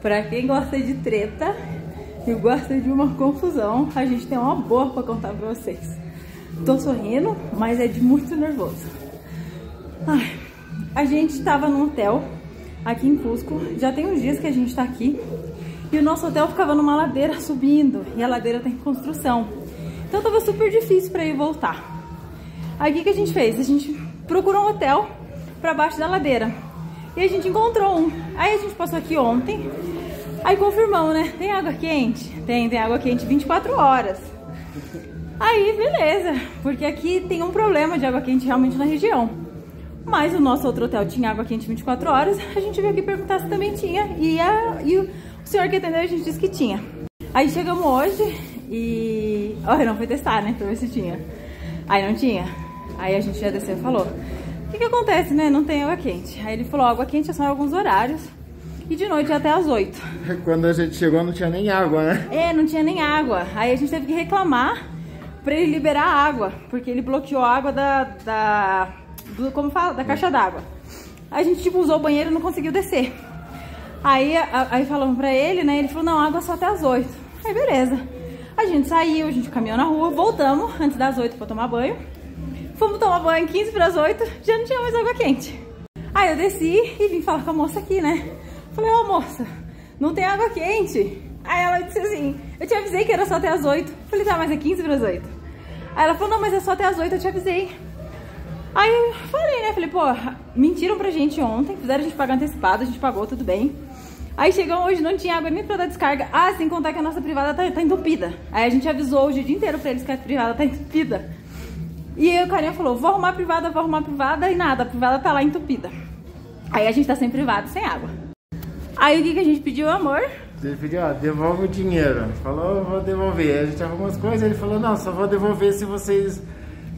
Pra quem gosta de treta e gosta de uma confusão, a gente tem uma boa pra contar pra vocês. Tô sorrindo, mas é de muito nervoso. Ai, a gente tava num hotel aqui em Cusco, já tem uns dias que a gente tá aqui, e o nosso hotel ficava numa ladeira subindo, e a ladeira tá em construção. Então tava super difícil pra ir voltar. Aí o que, que a gente fez? A gente procurou um hotel pra baixo da ladeira. E a gente encontrou um. Aí a gente passou aqui ontem. Aí confirmamos, né? Tem água quente? Tem, tem água quente 24 horas. Aí, beleza. Porque aqui tem um problema de água quente realmente na região. Mas o nosso outro hotel tinha água quente 24 horas. A gente veio aqui perguntar se também tinha. E, a, e o senhor que atendeu a gente disse que tinha. Aí chegamos hoje e... Olha, não foi testar, né? Pra ver se tinha. Aí não tinha. Aí a gente já desceu e falou... O que, que acontece, né? Não tem água quente. Aí ele falou, água quente é só em alguns horários. E de noite até às 8. Quando a gente chegou não tinha nem água, né? É, não tinha nem água. Aí a gente teve que reclamar pra ele liberar a água. Porque ele bloqueou a água da... da do, como fala? Da caixa d'água. Aí a gente, tipo, usou o banheiro e não conseguiu descer. Aí, a, aí falamos pra ele, né? Ele falou, não, água só até às 8. Aí beleza. A gente saiu, a gente caminhou na rua, voltamos antes das 8 pra tomar banho. Fomos tomar banho 15 para as 8, já não tinha mais água quente. Aí eu desci e vim falar com a moça aqui, né? Falei, ô oh, moça, não tem água quente. Aí ela disse assim, eu te avisei que era só até as 8. Falei, tá, mas é 15 para as 8. Aí ela falou, não, mas é só até as 8, eu te avisei. Aí eu falei, né? Falei, pô, mentiram pra gente ontem, fizeram a gente pagar antecipado, a gente pagou, tudo bem. Aí chegou hoje, não tinha água nem pra dar descarga. Ah, sem contar que a nossa privada tá, tá entupida. Aí a gente avisou hoje o dia inteiro pra eles que a privada tá entupida. E aí o carinha falou, vou arrumar a privada, vou arrumar a privada, e nada, a privada tá lá entupida. Aí a gente tá sem privado, sem água. Aí o que, que a gente pediu, amor? Ele pediu, ó, devolve o dinheiro. Falou, vou devolver. A gente arrumou as coisas, ele falou, não, só vou devolver se vocês...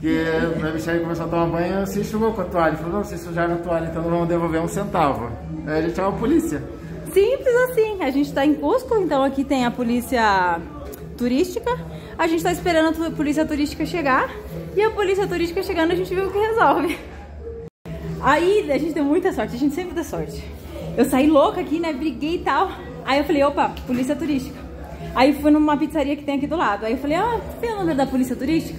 Que a Michelle começou a tomar banho, se enxugou com a toalha. Ele falou, não, se sujaram a toalha, então não vamos devolver um centavo. Aí a gente chamou a polícia. Simples assim, a gente tá em Cusco, então aqui tem a polícia turística. A gente tá esperando a polícia turística chegar. E a polícia turística chegando, a gente viu o que resolve. Aí a gente deu muita sorte, a gente sempre dá sorte. Eu saí louca aqui, né? Briguei e tal. Aí eu falei, opa, polícia turística. Aí fui numa pizzaria que tem aqui do lado. Aí eu falei, ah, tem o número da polícia turística?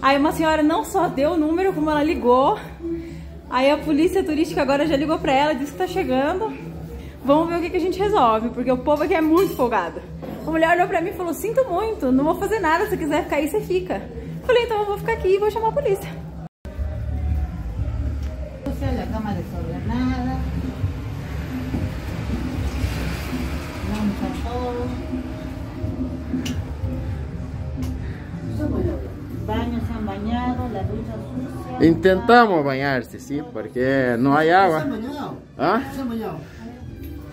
Aí uma senhora não só deu o número, como ela ligou. Aí a polícia turística agora já ligou pra ela, disse que tá chegando. Vamos ver o que, que a gente resolve, porque o povo aqui é muito folgado. A mulher olhou pra mim e falou, sinto muito, não vou fazer nada, se quiser ficar aí, você fica. Falei, então eu vou ficar aqui e vou chamar a polícia. a cama desordenada. Vamos a todo. Baños se han bañado, la ducha sucia. Intentamos bañarse, sí, porque no hay ¿Se agua. han bañado? ¿Ah?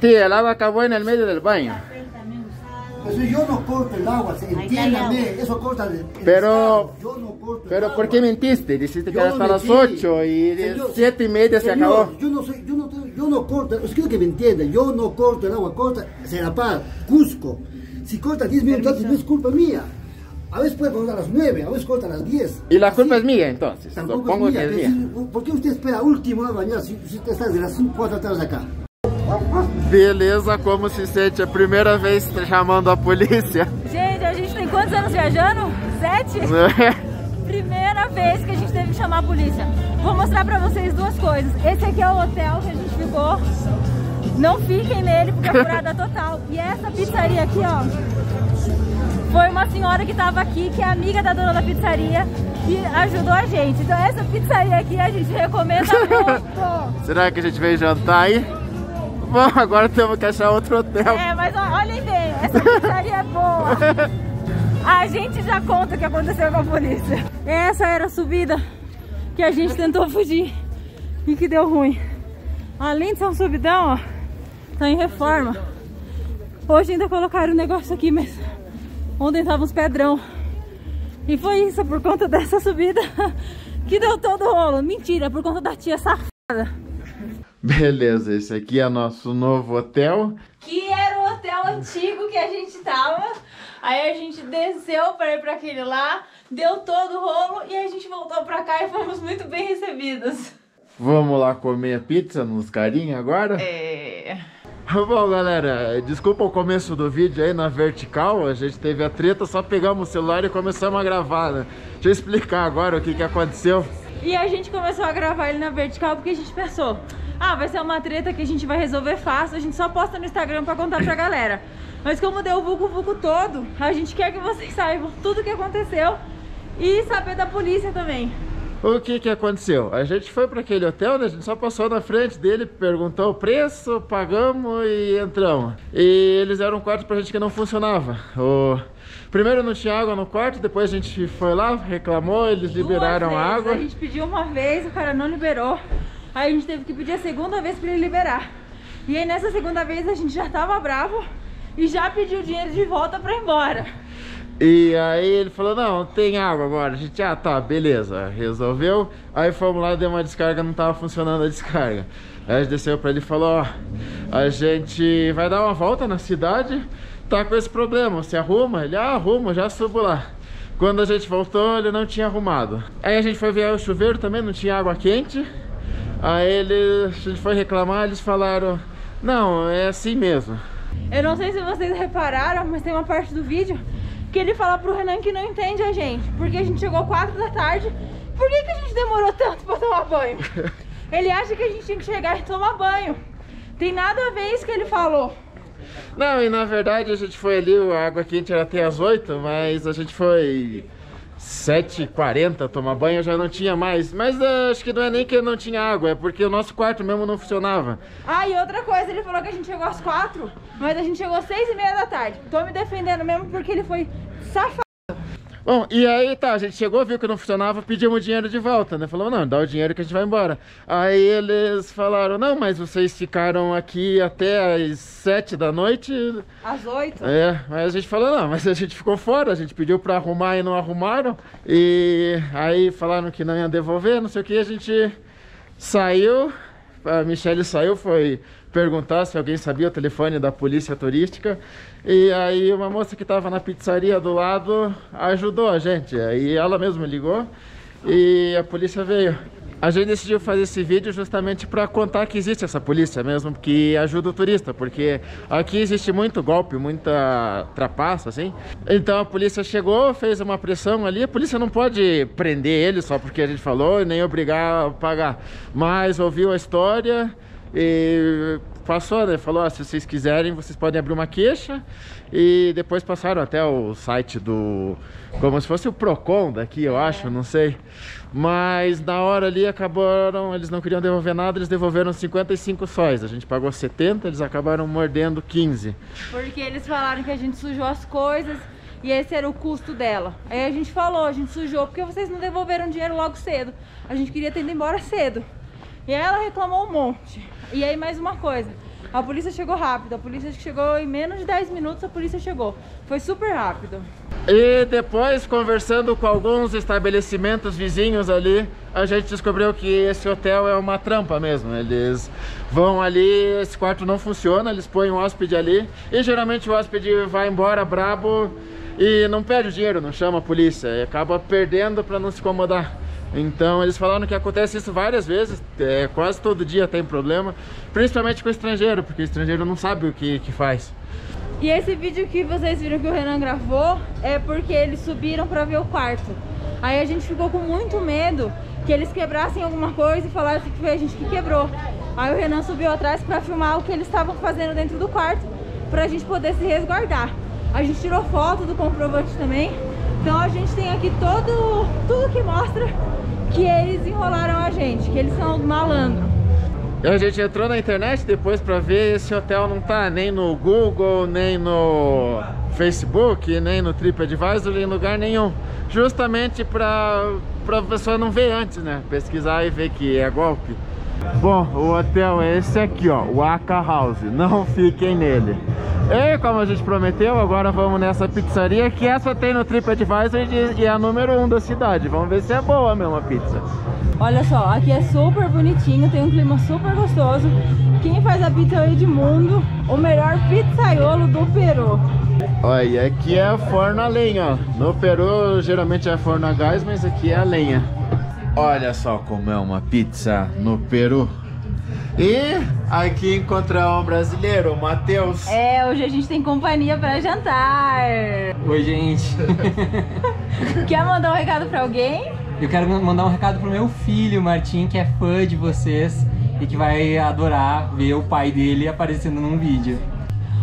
Sí, el agua acabó en el medio del baño. Pues yo no corto el agua, se- entiéndame, eso corta el, el Pero- yo no corto el Pero agua. ¿por qué mentiste? Dijiste que Yo era no hasta las mentí. 8 y de Señor, 7 y media se señor, acabó. Yo no soy, yo no, yo no corto, es quiero que me entiendan, yo no corto el agua, corta Serapaz, Cusco. Si corta 10 minutos antes no es culpa mía. A veces puede cortar a las 9, a veces corta a las 10. Y la Así. culpa es mía entonces. Tampoco es mía. que es mía. si- ¿Por qué usted espera a última hora bañar si, si usted está desde las 4 de la tarde acá? Beleza, como se sente a primeira vez chamando a polícia. Gente, a gente tem quantos anos viajando? Sete? Primeira vez que a gente teve que chamar a polícia. Vou mostrar pra vocês duas coisas. Esse aqui é o hotel que a gente ficou. Não fiquem nele porque é furada total. E essa pizzaria aqui, ó. Foi uma senhora que tava aqui, que é amiga da dona da pizzaria, e ajudou a gente. Então essa pizzaria aqui a gente recomenda muito. Será que a gente veio jantar aí? Bom, agora temos que achar outro hotel. É, mas olhem bem, essa pizzaria é boa. A gente já conta o que aconteceu com a polícia. Essa era a subida que a gente tentou fugir e que deu ruim. Além de ser um subidão, ó, tá em reforma. Hoje ainda colocaram um negócio aqui, mas ontem tava uns pedrão. E foi isso, por conta dessa subida que deu todo o rolo. Mentira, por conta da tia safada. Beleza, esse aqui é nosso novo hotel. que era o hotel antigo que a gente tava. Aí a gente desceu para ir para aquele lá, deu todo o rolo e a gente voltou para cá e fomos muito bem recebidos. Vamos lá comer pizza nos carinhos agora? É. Bom, galera, desculpa o começo do vídeo aí na vertical, a gente teve a treta, só pegamos o celular e começamos a gravar, né? Deixa eu explicar agora o que, que aconteceu. E a gente começou a gravar ele na vertical porque a gente pensou, ah, vai ser uma treta que a gente vai resolver fácil, a gente só posta no Instagram pra contar pra galera. Mas como deu o vucu vucu todo, a gente quer que vocês saibam tudo o que aconteceu e saber da polícia também. O que que aconteceu? A gente foi para aquele hotel, né? A gente só passou na frente dele, perguntou o preço, pagamos e entramos. E eles deram um quarto pra gente que não funcionava. O... Primeiro não tinha água no quarto, depois a gente foi lá, reclamou, eles liberaram Duas vezes. água. A gente pediu uma vez, o cara não liberou. Aí a gente teve que pedir a segunda vez pra ele liberar. E aí nessa segunda vez a gente já tava bravo e já pediu o dinheiro de volta pra ir embora. E aí ele falou, não, tem água agora. A gente, ah, tá, beleza, resolveu. Aí fomos lá, deu uma descarga, não tava funcionando a descarga. Aí a gente desceu pra ele e falou, ó, a gente vai dar uma volta na cidade, tá com esse problema, você arruma? Ele, ah, arrumo, já subo lá. Quando a gente voltou, ele não tinha arrumado. Aí a gente foi ver o chuveiro também, não tinha água quente. Aí ele, a gente foi reclamar, eles falaram, não, é assim mesmo. Eu não sei se vocês repararam, mas tem uma parte do vídeo que ele fala pro Renan que não entende a gente. Porque a gente chegou 4 da tarde. Por que, que a gente demorou tanto pra tomar banho? Ele acha que a gente tinha que chegar e tomar banho. Tem nada a ver isso que ele falou. Não, e na verdade a gente foi ali, a água quente era até as 8, mas a gente foi 7h40 tomar banho, já não tinha mais. Mas uh, acho que não é nem que não tinha água, é porque o nosso quarto mesmo não funcionava. Ah, e outra coisa, ele falou que a gente chegou às 4, mas a gente chegou às 6 e meia da tarde. Tô me defendendo mesmo porque ele foi safado. Bom, e aí tá, a gente chegou, viu que não funcionava, pedimos dinheiro de volta, né? Falou, não, dá o dinheiro que a gente vai embora. Aí eles falaram, não, mas vocês ficaram aqui até às sete da noite. Às 8? É, mas a gente falou, não, mas a gente ficou fora, a gente pediu pra arrumar e não arrumaram. E aí falaram que não ia devolver, não sei o que, a gente saiu, a Michelle saiu, foi perguntar se alguém sabia o telefone da polícia turística. E aí uma moça que estava na pizzaria do lado ajudou a gente. Aí ela mesma ligou e a polícia veio. A gente decidiu fazer esse vídeo justamente para contar que existe essa polícia mesmo, que ajuda o turista, porque aqui existe muito golpe, muita trapaça, assim. Então a polícia chegou, fez uma pressão ali, a polícia não pode prender ele só porque a gente falou, nem obrigar a pagar, mas ouviu a história e passou, né? Falou, ah, se vocês quiserem, vocês podem abrir uma queixa. E depois passaram até o site do... Como se fosse o Procon daqui, eu acho, não sei. Mas na hora ali acabaram, eles não queriam devolver nada, eles devolveram 55 sóis. A gente pagou 70, eles acabaram mordendo 15. Porque eles falaram que a gente sujou as coisas e esse era o custo dela. Aí a gente falou, a gente sujou porque vocês não devolveram dinheiro logo cedo. A gente queria ter ido embora cedo. E ela reclamou um monte. E aí mais uma coisa, a polícia chegou rápido, a polícia chegou em menos de 10 minutos, a polícia chegou. Foi super rápido. E depois, conversando com alguns estabelecimentos vizinhos ali, a gente descobriu que esse hotel é uma trampa mesmo. Eles vão ali, esse quarto não funciona, eles põem o hóspede ali e geralmente o hóspede vai embora brabo e não perde o dinheiro, não chama a polícia e acaba perdendo para não se incomodar. Então eles falaram que acontece isso várias vezes, é, quase todo dia tem problema, principalmente com o estrangeiro, porque o estrangeiro não sabe o que, que faz. E esse vídeo que vocês viram que o Renan gravou é porque eles subiram pra ver o quarto. Aí a gente ficou com muito medo que eles quebrassem alguma coisa e falassem que foi a gente que quebrou. Aí o Renan subiu atrás pra filmar o que eles estavam fazendo dentro do quarto, pra gente poder se resguardar. A gente tirou foto do comprovante também, então a gente tem aqui todo, tudo que mostra que eles enrolaram a gente, que eles são malandro. A gente entrou na internet depois pra ver esse hotel não tá nem no Google, nem no Facebook, nem no TripAdvisor, em lugar nenhum. Justamente pra, pra pessoa não ver antes, né? Pesquisar e ver que é golpe. Bom, o hotel é esse aqui, ó, o Aka House. Não fiquem nele. E como a gente prometeu, agora vamos nessa pizzaria que essa tem no TripAdvisor e é a número 1 um da cidade. Vamos ver se é boa mesmo a pizza. Olha só, aqui é super bonitinho, tem um clima super gostoso. Quem faz a pizza é o Edmundo, o melhor pizzaiolo do Peru. Olha, aqui é forno a lenha, ó. No Peru geralmente é forno a gás, mas aqui é a lenha. Olha só como é uma pizza no Peru. E aqui encontramos um brasileiro, o Matheus. É, hoje a gente tem companhia pra jantar. Oi, gente. Quer mandar um recado pra alguém? Eu quero mandar um recado pro meu filho, Martim, que é fã de vocês e que vai adorar ver o pai dele aparecendo num vídeo.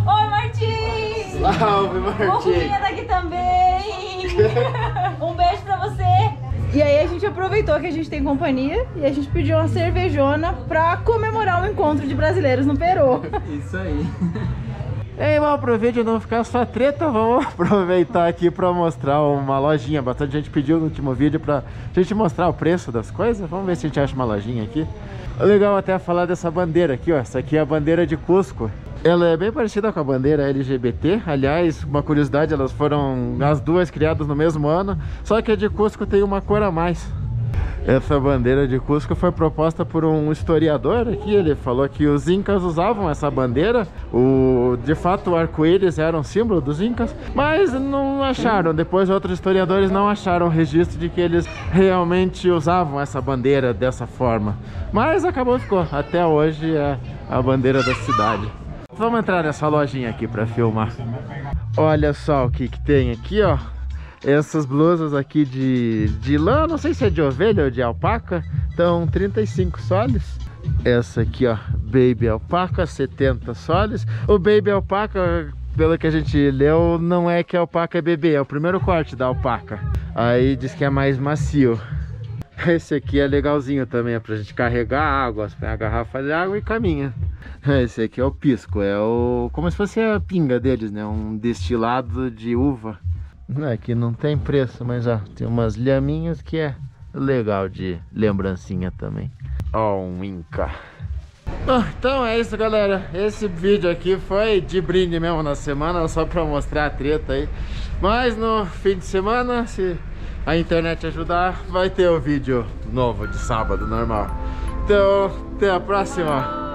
Oi, Martim! Salve, O Martim! Rufinha tá aqui também! E aí a gente aproveitou que a gente tem companhia e a gente pediu uma cervejona pra comemorar o encontro de brasileiros no Peru. Isso aí. Ei, pro vídeo não ficar só treta, vamos aproveitar aqui pra mostrar uma lojinha. Bastante gente pediu no último vídeo pra gente mostrar o preço das coisas. Vamos ver se a gente acha uma lojinha aqui. Legal até falar dessa bandeira aqui, ó. Essa aqui é a bandeira de Cusco. Ela é bem parecida com a bandeira LGBT. Aliás, uma curiosidade, elas foram as duas criadas no mesmo ano. Só que a de Cusco tem uma cor a mais. Essa bandeira de Cusco foi proposta por um historiador aqui. Ele falou que os incas usavam essa bandeira. O, de fato, o arco-íris era um símbolo dos incas, mas não acharam. Depois, outros historiadores não acharam registro de que eles realmente usavam essa bandeira dessa forma. Mas acabou ficou. Até hoje é a bandeira da cidade. Vamos entrar nessa lojinha aqui para filmar. Olha só o que, que tem aqui, ó. Essas blusas aqui de, de lã, não sei se é de ovelha ou de alpaca, estão 35 soles. Essa aqui, ó, Baby Alpaca, 70 soles. O Baby Alpaca, pelo que a gente leu, não é que a alpaca é bebê, é o primeiro corte da alpaca. Aí diz que é mais macio. Esse aqui é legalzinho também, é pra gente carregar água, põe a garrafa de água e caminha. Esse aqui é o pisco, é o como se fosse a pinga deles, né? Um destilado de uva. Aqui não tem preço, mas ó, tem umas lhaminhas que é legal de lembrancinha também. Ó, um Inca. Bom, então é isso, galera. Esse vídeo aqui foi de brinde mesmo na semana, só pra mostrar a treta aí. Mas no fim de semana, se a internet ajudar, vai ter o vídeo novo de sábado, normal. Então, até a próxima.